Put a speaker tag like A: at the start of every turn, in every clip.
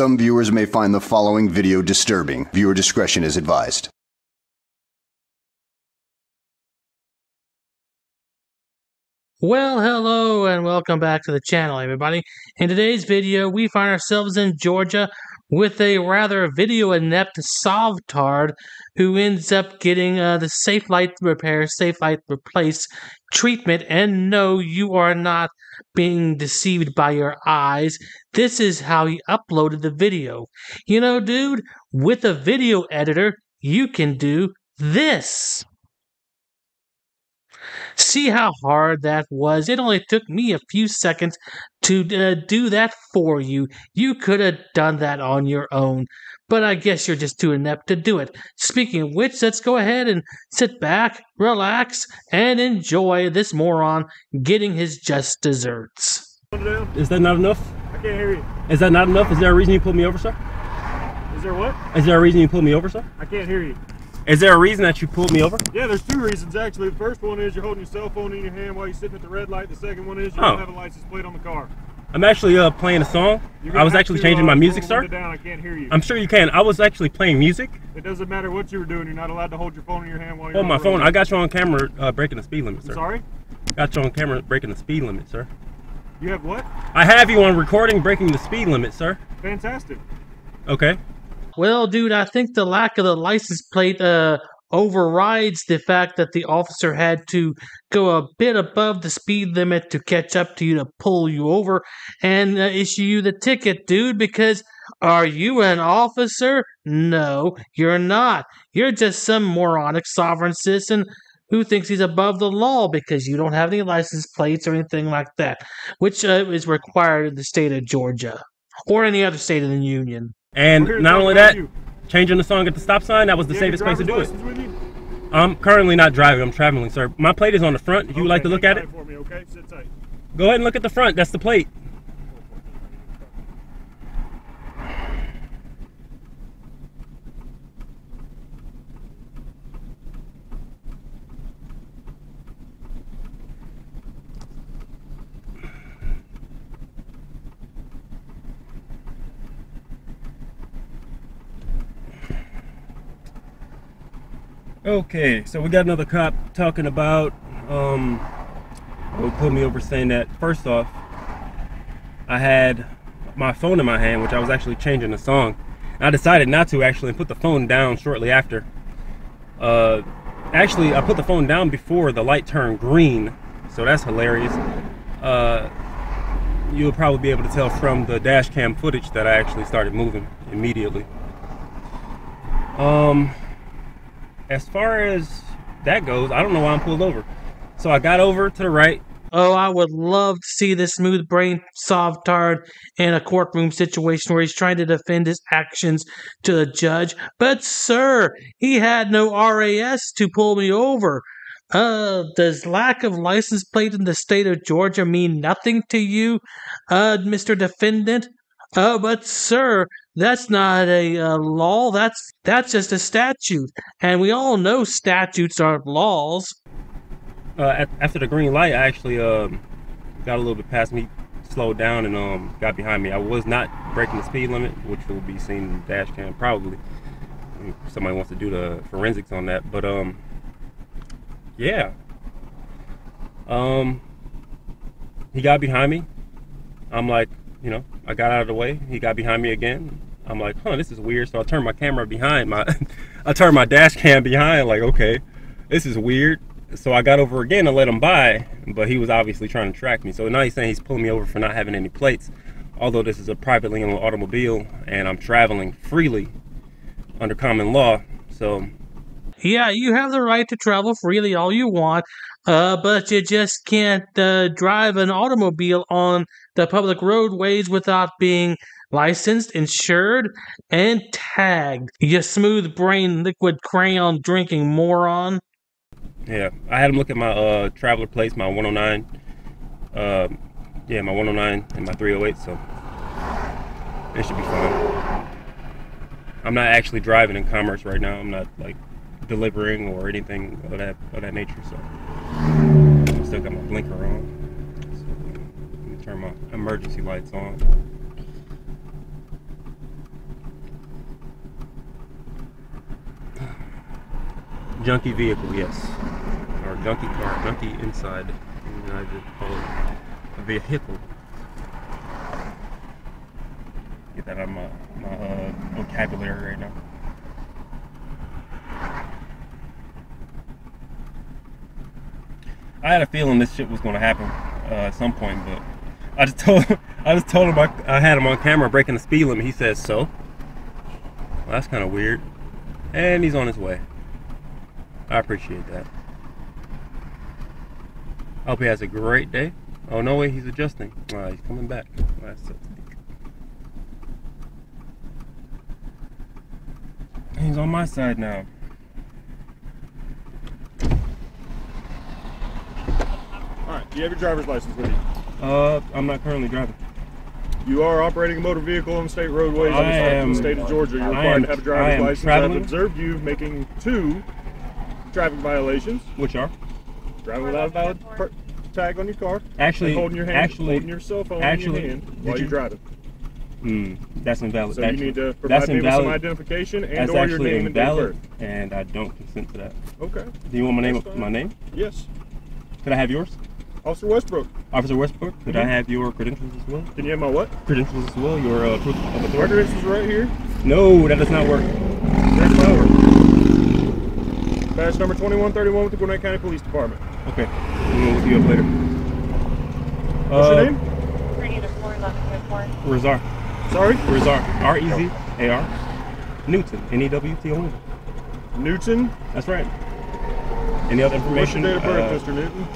A: Some viewers may find the following video disturbing. Viewer discretion is advised.
B: Well, hello and welcome back to the channel, everybody. In today's video, we find ourselves in Georgia with a rather video inept Sovtard who ends up getting uh, the Safelite Repair, Safelite Replace treatment. And no, you are not being deceived by your eyes. This is how he uploaded the video. You know, dude, with a video editor, you can do this. See how hard that was? It only took me a few seconds to uh, do that for you. You could have done that on your own, but I guess you're just too inept to do it. Speaking of which, let's go ahead and sit back, relax, and enjoy this moron getting his just desserts.
C: Is that not enough?
D: I can't hear you.
C: Is that not enough? Is there a reason you pulled me over, sir?
D: Is there what?
C: Is there a reason you pulled me over, sir?
D: I can't hear you.
C: Is there a reason that you pulled me over?
D: Yeah, there's two reasons actually. The first one is you're holding your cell phone in your hand while you're sitting at the red light. The second one is you
C: Oh.
D: don't have a license plate on the car.
C: I'm actually uh, playing a song. I was actually
D: to,
C: changing
D: uh,
C: my music, sir.
D: Down. I can't hear you.
C: I'm sure you can. I was actually playing music.
D: It doesn't matter what you were doing. You're not allowed to hold your phone in your hand while you're
C: Oh, my phone.
D: road.
C: I got you on camera uh, breaking the speed limit,
D: I'm
C: sir.
D: sorry.
C: Got you on camera breaking the speed limit, sir.
D: You have what?
C: I have you on recording breaking the speed limit, sir.
D: Fantastic.
C: Okay.
B: Well, dude, I think the lack of the license plate uh, overrides the fact that the officer had to go a bit above the speed limit to catch up to you to pull you over and uh, issue you the ticket, dude. Because are you an officer? No, you're not. You're just some moronic sovereign citizen who thinks he's above the law because you don't have any license plates or anything like that, which uh, is required in the state of Georgia or any other state in the union.
C: And
D: We're here to
C: not only that,
D: you.
C: changing the song at the stop sign, that was the
D: your
C: safest place to do it.
D: license with you?
C: I'm currently not driving. I'm traveling, sir. My plate is on the front. If you would like to look at it,
D: me, okay?
C: Go ahead and look at the front. That's the plate. Okay, so we got another cop talking about um who pulled me over saying that first off I had my phone in my hand, which I was actually changing the song. I decided not to actually put the phone down shortly after. Uh actually I put the phone down before the light turned green, so that's hilarious. Uh you'll probably be able to tell from the dash cam footage that I actually started moving immediately. Um as far as that goes, I don't know why I'm pulled over. So I got over to the right.
B: Oh, I would love to see this smooth brain Sovtard in a courtroom situation where he's trying to defend his actions to the judge. But, sir, he had no RAS to pull me over. Uh, does lack of license plate in the state of Georgia mean nothing to you, uh, Mr. Defendant? Uh, but, sir, that's not a uh, law. That's that's just a statute, and we all know statutes aren't laws.
C: Uh, after the green light, I actually um, got a little bit past me, slowed down, and um, got behind me. I was not breaking the speed limit, which will be seen in the dash cam probably. If somebody wants to do the forensics on that, but um, yeah. Um, he got behind me. I'm like, you know, I got out of the way. He got behind me again. I'm like, huh, this is weird. So I turned my camera behind my, I turned my dash cam behind. Like, okay, this is weird. So I got over again and let him by, but he was obviously trying to track me. So now he's saying he's pulling me over for not having any plates. Although this is a privately owned automobile and I'm traveling freely under common law. So
B: Yeah, you have the right to travel freely all you want, uh, but you just can't uh, drive an automobile on the public roadways without being licensed, insured, and tagged. You smooth brain liquid crayon drinking moron.
C: Yeah, I had him look at my uh traveler plates, my 109. Um, yeah, my 109 and my 308, so it should be fine. I'm not actually driving in commerce right now. I'm not like delivering or anything of that of that nature. So I still got my blinker on. So let me turn my emergency lights on. Junky vehicle, yes. Or junky car, junky inside. I just call it a vehicle. Get that on my, my uh, vocabulary right now. I had a feeling this shit was gonna happen uh, at some point, but I just told him, I just told him I, I had him on camera breaking the speed limit. He says so. Well, that's kind of weird, and he's on his way. I appreciate that. I hope he has a great day. Oh no way, he's adjusting. Uh, he's coming back. He's on my side now.
D: All right. Do you have your driver's license with you?
C: Uh, I'm not currently driving.
D: You are operating a motor vehicle on state roadways
C: I
D: in the state of Georgia. You're required
C: am-
D: to have a driver's
C: am
D: license.
C: traveling-
D: I've observed you making two traffic violations.
C: Which are?
D: Driving without a valid per- tag on your car.
C: Actually,
D: and holding your hand,
C: actually,
D: holding your cell phone
C: actually,
D: in your hand while
C: you-
D: you're driving.
C: Hmm, that's invalid.
D: So
C: That's-
D: you need to
C: that's
D: provide me with some
C: invalid.
D: identification and
C: That's
D: or your
C: actually
D: name and date of birth.
C: and I don't consent to that.
D: Okay.
C: Do you want my name?
D: Fine.
C: My name?
D: Yes.
C: Could I have yours,
D: Officer Westbrook,
C: Officer Westbrook? Could I have your credentials as well?
D: can you have my what?
C: Credentials as well. Your uh, proof of
D: My
C: authority.
D: credentials right here.
C: No, that does not work.
D: There's my order. Badge number 2131 with the Gwinnett County Police Department.
C: Okay, we'll look you up later.
D: What's
C: uh,
D: your name?
E: Three to four, eleven to four.
C: Rezar.
D: Sorry?
C: Rezar. R E Z A R. Newton. N E W T O N.
D: Newton.
C: That's right. Any other
D: What's your
C: information?
D: date of birth,
C: uh,
D: Mr. Newton?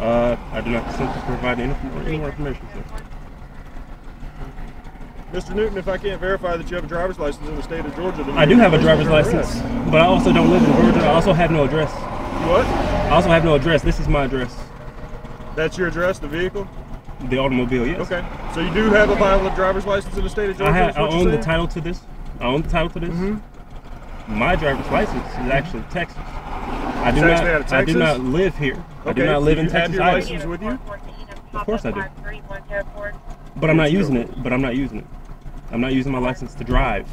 C: Uh, I do not consent to provide any, any more information, sir.
D: Mr. Newton, if I can't verify that you have a driver's license in the state of Georgia, then
C: I do have a driver's license,
D: arrest.
C: but I also don't live in Georgia. I also have no address.
D: What?
C: I also have no address. This is my address.
D: That's your address, the vehicle?
C: The automobile, yes.
D: Okay. So you do have a valid driver's license in the state of Georgia?
C: I, ha-
D: is
C: I own the title to this. I own the title to this.
D: Mhm.
C: My driver's license is actually Texas. I do not.
D: actually out of
C: I do not live here. I do not live
D: do
C: in
D: you have
C: Texas
D: your
C: either.
D: license with you?
C: Of course I do.
E: do.
C: But I'm not using it. But I'm not using it. I'm not using my license to drive.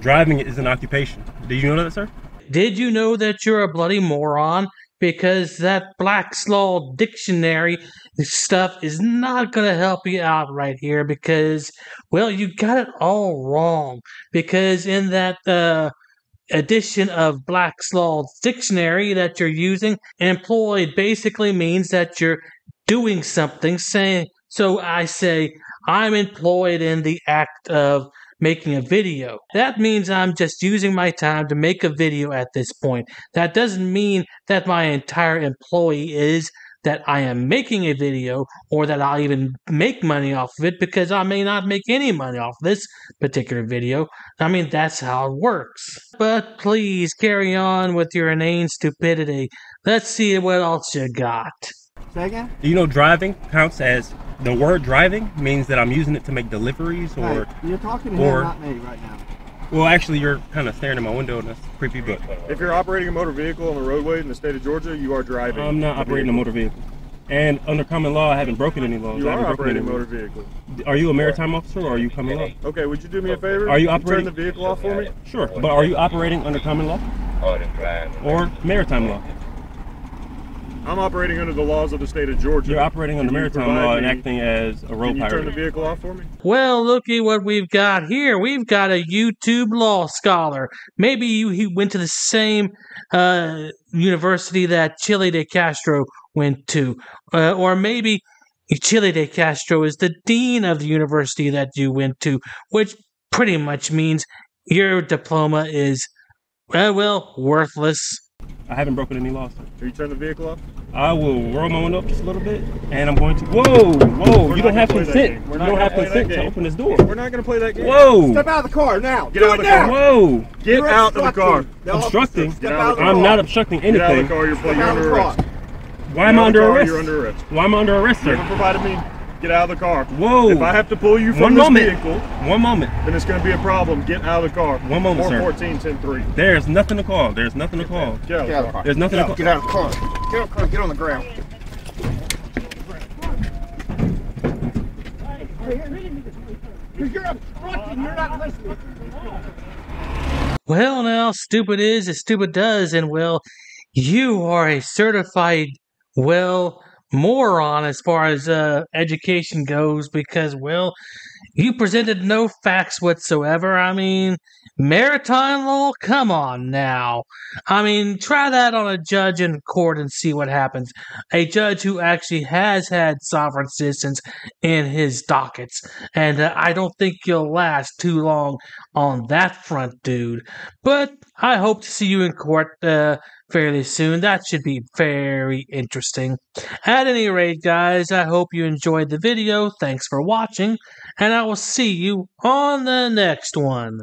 C: Driving is an occupation. Did you know that, sir?
B: Did you know that you're a bloody moron? Because that Black's Law dictionary stuff is not going to help you out right here because, well, you got it all wrong. Because in that uh, edition of Black's Law dictionary that you're using, employed basically means that you're doing something. Say, so I say, I'm employed in the act of making a video. That means I'm just using my time to make a video at this point. That doesn't mean that my entire employee is that I am making a video or that I'll even make money off of it because I may not make any money off this particular video. I mean, that's how it works. But please carry on with your inane stupidity. Let's see what else you got.
F: Say again?
C: Do you know driving counts as the word driving means that I'm using it to make deliveries or.
F: Hey, you're talking to
C: or-
F: him, not me, right now.
C: Well, actually, you're kind of staring at my window and that's creepy, but
D: If you're operating a motor vehicle on the roadway in the state of Georgia, you are driving.
C: I'm not
D: the
C: operating a motor vehicle. And under common law, I haven't broken any laws.
D: You
C: I
D: are
C: broken
D: operating a motor vehicle.
C: Are you a maritime officer or are you common law?
D: Okay, would you do me a favor?
C: Are you
D: Can
C: operating-
D: turn the vehicle off for me?
C: Sure, but are you operating under common law or maritime law?
D: I'm operating under the laws of the state of Georgia.
C: You're operating under
D: Can
C: maritime law and acting as a road
D: Can you turn the vehicle off for me?
B: Well, looky what we've got here. We've got a YouTube law scholar. Maybe you, he went to the same uh, university that Chille DeCastro went to. Uh, or maybe Chille DeCastro is the dean of the university that you went to, which pretty much means your diploma is, uh, well, worthless.
C: I haven't broken any laws. Sir.
D: Can you turn the vehicle off?
C: I will roll my window up just a little bit, and I'm going to. Whoa, whoa!
D: We're
C: you don't have
D: gonna play
C: consent.
D: We're
C: You don't have consent to
D: game.
C: open this door.
D: We're not going to play that game.
C: Whoa!
F: Step out of the car now.
D: Get
F: Do
D: out of the car.
F: now.
C: Whoa!
D: Get
F: You're
D: out of the car.
F: obstructing. The
C: Obstructing?
F: officer, Step out of the
C: I'm
F: car.
C: not obstructing anything.
D: Get out of the
C: anything.
D: car. You're,
F: Step
D: you're under arrest.
C: Why am I
D: out of the
C: under arrest?
D: You're under arrest.
C: Why am I under arrest,
D: You haven't
C: sir?
D: provided me. Get out of the car.
C: Whoa!
D: If I have to pull you from
C: One
D: this
C: moment.
D: vehicle,
C: One moment.
D: then it's going to be a problem. Get out of the car.
C: One moment, sir.
D: 414 10 3.
C: There's nothing to call. There's nothing to call.
D: Get out of the car.
C: There's nothing to call.
F: Get out of the car. Get out of the car. Get on the ground. You're obstructing. You're not listening.
B: Well, now, stupid is as stupid does, and well, you are a certified, well, moron as far as uh, education goes because, well, you presented no facts whatsoever. I mean, maritime law? Come on now. I mean, try that on a judge in court and see what happens. A judge who actually has had sovereign citizens in his dockets. And uh, I don't think you'll last too long on that front, dude. But I hope to see you in court uh, fairly soon. That should be very interesting. At any rate, guys, I hope you enjoyed the video. Thanks for watching, and I will see you on the next one.